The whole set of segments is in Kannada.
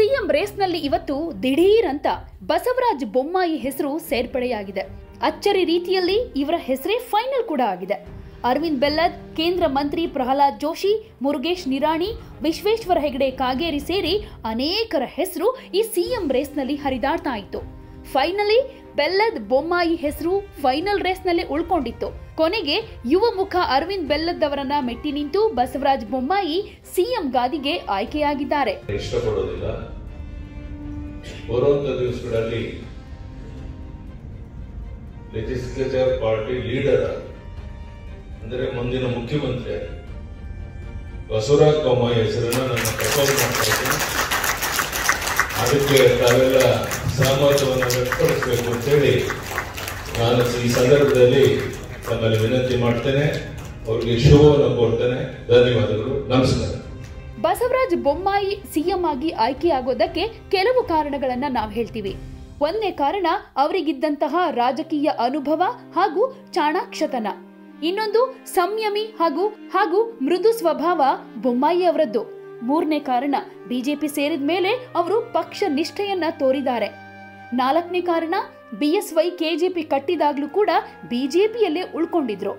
ಸಿಎಂ ರೇಸ್ನಲ್ಲಿ ಇವತ್ತು ದಿಢೀರ್ ಅಂತ ಬಸವರಾಜ್ ಬೊಮ್ಮಾಯಿ ಹೆಸರು ಸೇರ್ಪಡೆಯಾಗಿದೆ. ಅಚ್ಚರಿ ರೀತಿಯಲ್ಲಿ ಇವರ ಹೆಸರೇ ಫೈನಲ್ ಕೂಡ ಆಗಿದೆ. ಅರವಿಂದ್ ಬೆಲ್ಲದ್, ಕೇಂದ್ರ ಮಂತ್ರಿ ಪ್ರಹ್ಲಾದ್ ಜೋಶಿ, ಮುರುಗೇಶ್ ನಿರಾಣಿ, ವಿಶ್ವೇಶ್ವರ ಹೆಗಡೆ ಕಾಗೇರಿ ಸೇರಿ ಅನೇಕರ ಹೆಸರು ಈ ಸಿಎಂ ರೇಸ್ನಲ್ಲಿ ಹರಿದಾಡ್ತಾ ಇತ್ತು. ಫೈನಲಿ ಬೆಲ್ಲದ್ ಬೊಮ್ಮಾಯಿ ಹೆಸರು ಫೈನಲ್ ರೇಸ್ನಲ್ಲಿ ಉಳ್ಕೊಂಡಿತ್ತು. ಕೊನೆಗೆ ಯುವ ಮುಖ ಅರವಿಂದ್ ಬೆಲ್ಲದ್ ಅವರನ್ನ ಮೆಟ್ಟಿ ನಿಂತು ಬಸವರಾಜ್ ಬೊಮ್ಮಾಯಿ ಸಿಎಂ ಗಾದಿಗೆ ಆಯ್ಕೆಯಾಗಿದ್ದಾರೆ. ದಿವಸಗಳಲ್ಲಿ ಪಾರ್ಟಿ ಅಂದರೆ ಮುಂದಿನ ಮುಖ್ಯಮಂತ್ರಿ ಬಸವರಾಜ ಬೊಮ್ಮಾಯಿ ಹೆಸರನ್ನ ನಾನು ಪ್ರಪೋಸ್ ಮಾಡ್ತಾ ಇದ್ದೀನಿ. ಅದಕ್ಕೆ ತಾವೆಲ್ಲ ಸಹಮತವನ್ನು ವ್ಯಕ್ತಪಡಿಸಬೇಕು ಅಂತೇಳಿ ನಾನು ಈ ಸಂದರ್ಭದಲ್ಲಿ ತಮ್ಮಲ್ಲಿ ವಿನಂತಿ ಮಾಡ್ತೇನೆ. ಅವರಿಗೆ ಶುಭವನ್ನು ಕೋರ್ತೇನೆ. ಧನ್ಯವಾದಗಳು. ನಮಸ್ಕಾರ. ಬಸವರಾಜ್ ಬೊಮ್ಮಾಯಿ ಸಿಎಂ ಆಗಿ ಆಯ್ಕೆಯಾಗೋದಕ್ಕೆ ಕೆಲವು ಕಾರಣಗಳನ್ನ ನಾವು ಹೇಳ್ತೀವಿ. ಒಂದನೇ ಕಾರಣ, ಅವರಿಗಿದ್ದಂತಹ ರಾಜಕೀಯ ಅನುಭವ ಹಾಗೂ ಚಾಣಾಕ್ಷತನ. ಇನ್ನೊಂದು, ಸಂಯಮಿ ಹಾಗೂ ಹಾಗೂ ಮೃದು ಸ್ವಭಾವ ಬೊಮ್ಮಾಯಿ ಅವರದ್ದು. ಮೂರನೇ ಕಾರಣ, ಬಿಜೆಪಿ ಸೇರಿದ ಮೇಲೆ ಅವರು ಪಕ್ಷ ನಿಷ್ಠೆಯನ್ನ ತೋರಿದ್ದಾರೆ. ನಾಲ್ಕನೇ ಕಾರಣ ಬಿಎಸ್ವೈ ಕೆಜೆಪಿ ಕಟ್ಟಿದಾಗ್ಲೂ ಕೂಡ ಬಿಜೆಪಿಯಲ್ಲೇ ಉಳ್ಕೊಂಡಿದ್ರು.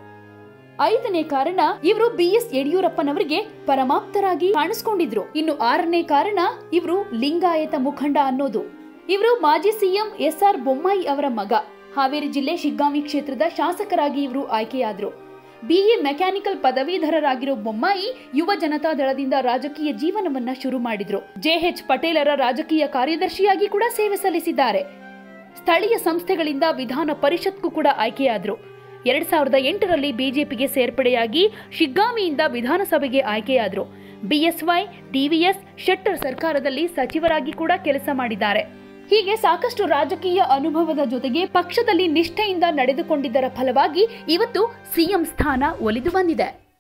ಐದನೇ ಕಾರಣ, ಇವರು ಬಿ ಎಸ್ ಯಡಿಯೂರಪ್ಪನವರಿಗೆ ಪರಮಾಪ್ತರಾಗಿ ಕಾಣಿಸ್ಕೊಂಡಿದ್ರು. ಇನ್ನು ಆರನೇ ಕಾರಣ, ಇವರು ಲಿಂಗಾಯತ ಮುಖಂಡ ಅನ್ನೋದು. ಇವರು ಮಾಜಿ ಸಿಎಂ ಎಸ್ ಆರ್ ಬೊಮ್ಮಾಯಿ ಅವರ ಮಗ. ಹಾವೇರಿ ಜಿಲ್ಲೆ ಶಿಗ್ಗಾಂವಿ ಕ್ಷೇತ್ರದ ಶಾಸಕರಾಗಿ ಇವರು ಆಯ್ಕೆಯಾದ್ರು. ಬಿಎ ಮೆಕ್ಯಾನಿಕಲ್ ಪದವೀಧರರಾಗಿರೋ ಬೊಮ್ಮಾಯಿ ಯುವ ಜನತಾ ದಳದಿಂದ ರಾಜಕೀಯ ಜೀವನವನ್ನ ಶುರು ಮಾಡಿದ್ರು. ಜೆಎಚ್ ಪಟೇಲರ ರಾಜಕೀಯ ಕಾರ್ಯದರ್ಶಿಯಾಗಿ ಕೂಡ ಸೇವೆ ಸಲ್ಲಿಸಿದ್ದಾರೆ. ಸ್ಥಳೀಯ ಸಂಸ್ಥೆಗಳಿಂದ ವಿಧಾನ ಪರಿಷತ್ಗೂ ಕೂಡ ಆಯ್ಕೆಯಾದ್ರು. ಎರಡ್ ಸಾವಿರದ ಎಂಟರಲ್ಲಿ ಬಿಜೆಪಿಗೆ ಸೇರ್ಪಡೆಯಾಗಿ ಶಿಗ್ಗಾಮಿಯಿಂದ ವಿಧಾನಸಭೆಗೆ ಆಯ್ಕೆಯಾದ್ರು. ಬಿಎಸ್ವೈ ಟಿವಿಎಸ್ ಶೆಟ್ಟರ್ ಸರ್ಕಾರದಲ್ಲಿ ಸಚಿವರಾಗಿ ಕೂಡ ಕೆಲಸ ಮಾಡಿದ್ದಾರೆ. ಹೀಗೆ ಸಾಕಷ್ಟು ರಾಜಕೀಯ ಅನುಭವದ ಜೊತೆಗೆ ಪಕ್ಷದಲ್ಲಿ ನಿಷ್ಠೆಯಿಂದ ನಡೆದುಕೊಂಡಿದ್ದರ ಫಲವಾಗಿ ಇವತ್ತು ಸಿಎಂ ಸ್ಥಾನ ಒಲಿದು ಬಂದಿದೆ.